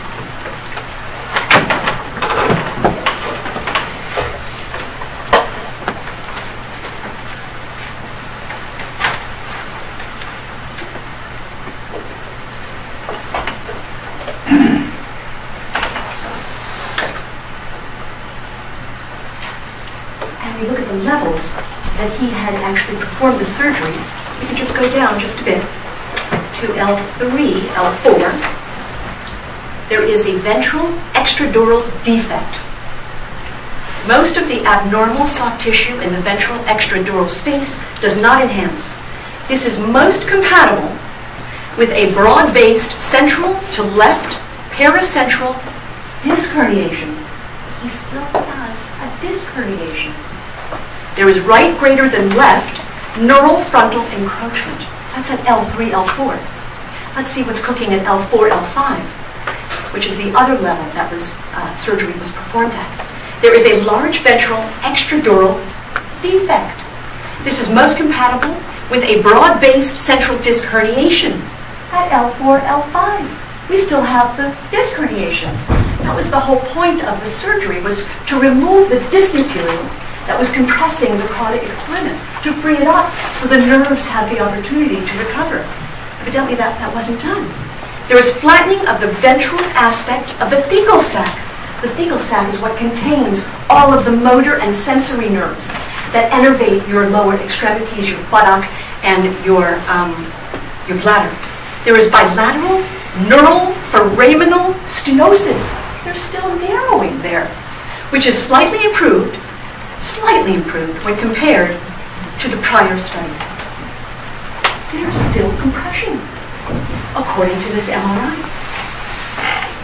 and we look at the levels that he had actually performed the surgery, we can just go down just a bit to L3, L4. There is a ventral extradural defect. Most of the abnormal soft tissue in the ventral extradural space does not enhance. This is most compatible with a broad-based central to left paracentral disc herniation. He still has a disc herniation. There is right greater than left neural foraminal encroachment. That's at L3, L4. Let's see what's cooking at L4, L5, which is the other level that was uh, surgery was performed at. There is a large ventral extradural defect. This is most compatible with a broad-based central disc herniation at L4, L5. We still have the disc herniation. That was the whole point of the surgery, was to remove the disc material that was compressing the cauda equina, to free it up so the nerves had the opportunity to recover. Evidently that, that wasn't done. There was flattening of the ventral aspect of the thecal sac. The thecal sac is what contains all of the motor and sensory nerves that innervate your lower extremities, your buttock, and your, um, your bladder. There is bilateral neural foraminal stenosis. They're still narrowing there, which is slightly improved, slightly improved when compared to the prior study. They're still according to this MRI.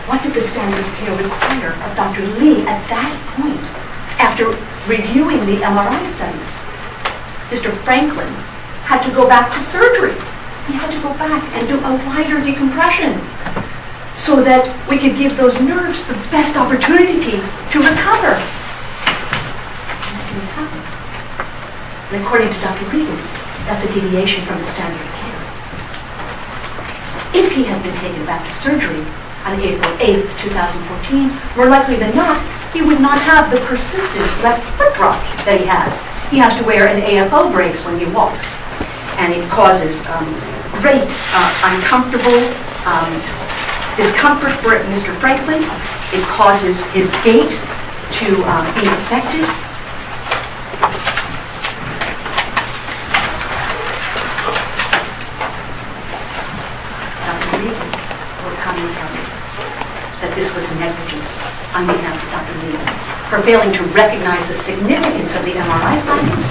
What did the standard of care require of Dr. Lee at that point, after reviewing the MRI studies? Mr. Franklin had to go back to surgery. He had to go back and do a wider decompression so that we could give those nerves the best opportunity to recover. And according to Dr. Regan, that's a deviation from the standard. If he had been taken back to surgery on April 8th, 2014, more likely than not, he would not have the persistent left foot drop that he has. He has to wear an AFO brace when he walks, and it causes um, great uh, uncomfortable um, discomfort for Mr. Franklin. It causes his gait to uh, be affected. Dr. Regan that this was negligence on behalf of Dr. Regan for failing to recognize the significance of the MRI findings,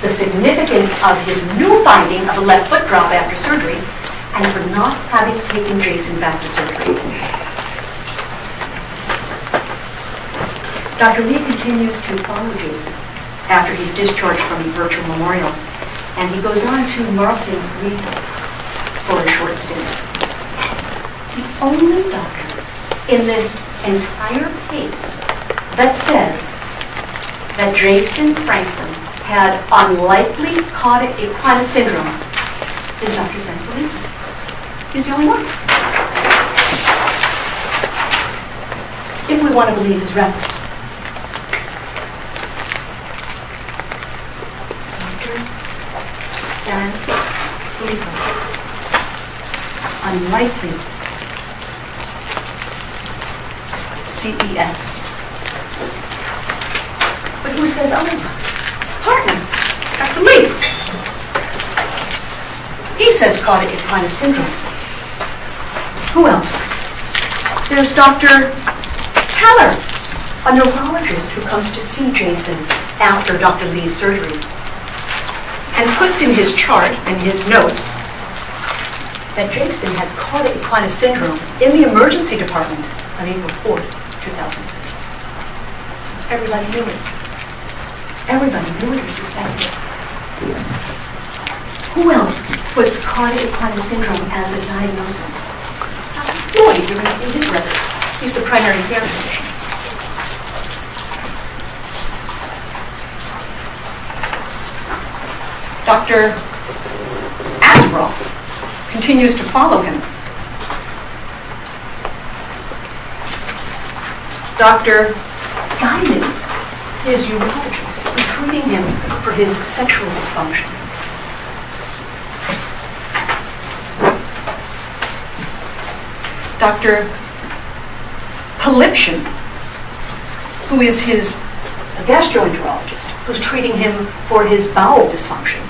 the significance of his new finding of a left foot drop after surgery, and for not having taken Jason back to surgery. Dr. Lee continues to follow Jason after he's discharged from the Virtua Memorial, and he goes on to Marlton Rehab for a short stint. The only doctor in this entire case that says that Jason Franklin had unlikely cauda equina syndrome is Dr. Sanfilippo. He's the only one. If we want to believe his records. Dr. Sanfilippo. Unlikely. CES. But who says otherwise? His partner, Dr. Lee. He says cauda equina syndrome. Who else? There's Dr. Keller, a neurologist who comes to see Jason after Dr. Lee's surgery and puts in his chart and his notes that Jason had cauda equina syndrome in the emergency department on April 4th, 2003. Everybody knew it. Everybody knew it or suspected. Who else puts cauda equina syndrome as a diagnosis? Floyd, you're going to see his records. He's the primary care physician. Dr. Asbroff continues to follow him. Dr. Guinan, his urologist, is treating him for his sexual dysfunction. Dr. Polipshin, who is his gastroenterologist, who's treating him for his bowel dysfunction,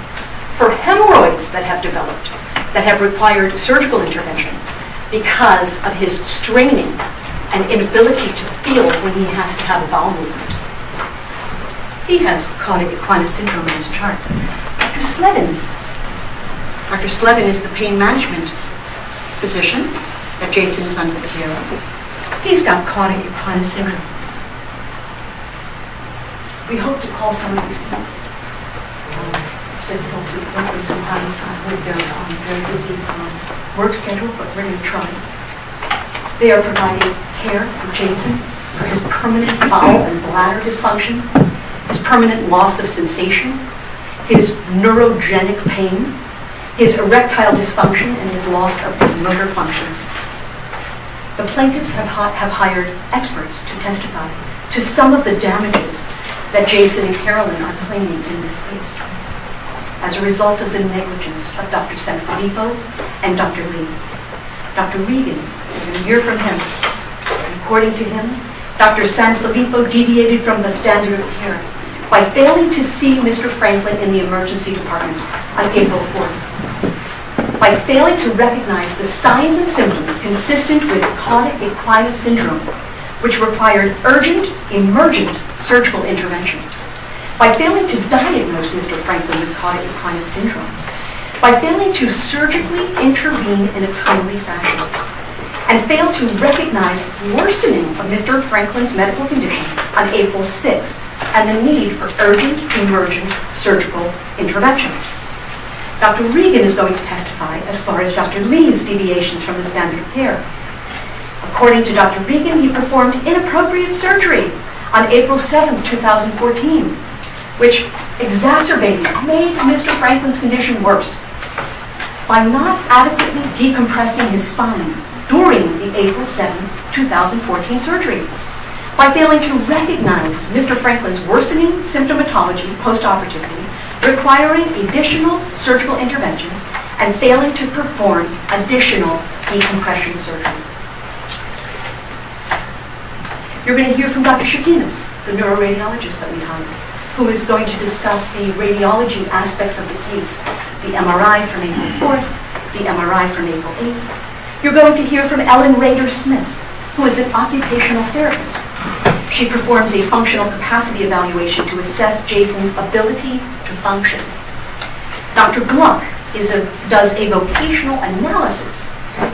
for hemorrhoids that have developed, that have required surgical intervention because of his straining and inability to feel when he has to have a bowel movement. He has equina syndrome in his chart. Dr. Slevin. Dr. Slevin is the pain management physician that Jason is under the care of. He's got equina syndrome. We hope to call some of these people. It's difficult to work sometimes uh, with their um, very busy um, work schedule, but we're going to try. They are providing care for Jason for his permanent bowel and bladder dysfunction, his permanent loss of sensation, his neurogenic pain, his erectile dysfunction, and his loss of his motor function. The plaintiffs have, have hired experts to testify to some of the damages that Jason and Carolyn are claiming in this case as a result of the negligence of Dr. Sanfilippo and Dr. Lee. Dr. Regan, we're going to hear from him. According to him, Dr. Sanfilippo deviated from the standard of care by failing to see Mr. Franklin in the emergency department on April 4th. By failing to recognize the signs and symptoms consistent with cauda equina syndrome, which required urgent, emergent surgical intervention by failing to diagnose Mr. Franklin with cauda equina syndrome, by failing to surgically intervene in a timely fashion, and failed to recognize worsening of Mr. Franklin's medical condition on April 6th and the need for urgent, emergent surgical intervention. Dr. Regan is going to testify as far as Dr. Lee's deviations from the standard of care. According to Dr. Regan, he performed inappropriate surgery on April 7th, 2014, which exacerbated, made Mr. Franklin's condition worse by not adequately decompressing his spine during the April 7th, 2014 surgery, by failing to recognize Mr. Franklin's worsening symptomatology postoperatively, requiring additional surgical intervention, and failing to perform additional decompression surgery. You're going to hear from Dr. Shakinas, the neuroradiologist that we hired, who is going to discuss the radiology aspects of the case, the MRI from April 4th, the MRI from April 8th. You're going to hear from Ellen Rader Smith, who is an occupational therapist. She performs a functional capacity evaluation to assess Jason's ability to function. Dr. Gluck a, does a vocational analysis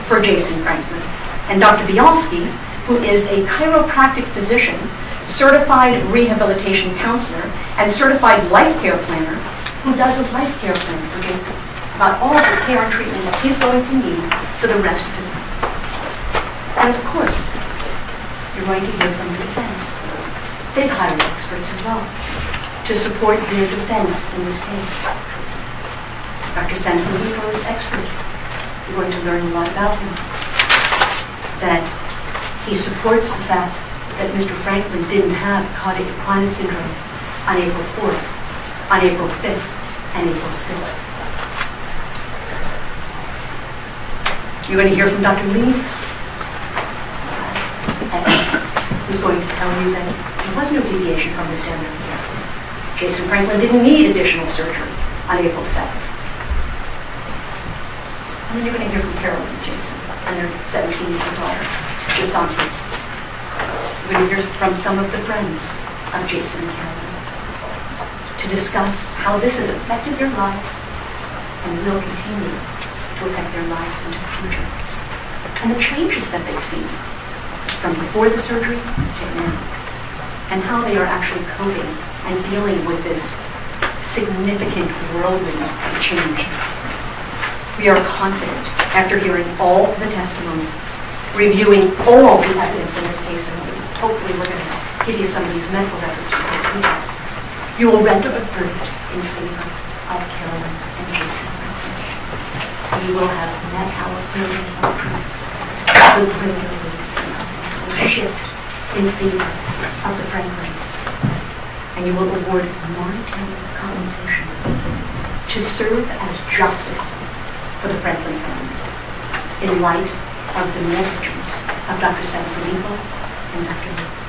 for Jason Franklin. And Dr. Bialski, who is a chiropractic physician, certified rehabilitation counselor, and certified life care planner, who does a life care plan for Jason about all of the care and treatment that he's going to need for the rest of. And of course, you're going to hear from the defense. They've hired experts as well to support their defense in this case. Dr. Sanfilippo is expert. You're going to learn a lot about him. That he supports the fact that Mr. Franklin didn't have cauda equina syndrome on April 4th, on April 5th, and April 6th. You're going to hear from Dr. Leeds, who's going to tell you that there was no deviation from the standard of care. Jason Franklin didn't need additional surgery on April 7th. And then you're going to hear from Carolyn and Jason and their 17-year-old daughter, Jasanti. You're going to hear from some of the friends of Jason and Carolyn to discuss how this has affected their lives and will continue to affect their lives into the future. And the changes that they've seen from before the surgery to now, and how they are actually coping and dealing with this significant whirlwind of change. We are confident, after hearing all the testimony, reviewing all the evidence in this case, and hopefully we're going to give you some of these medical records for you. Will render a verdict in favor of Carolyn and Jason. You will have met our burden of proof. The greater weight of evidence will shift in favor of the Franklins. And you will award monetary compensation to serve as justice for the Franklin family in light of the negligence of Dr. Sanfilippo and Dr. Lee.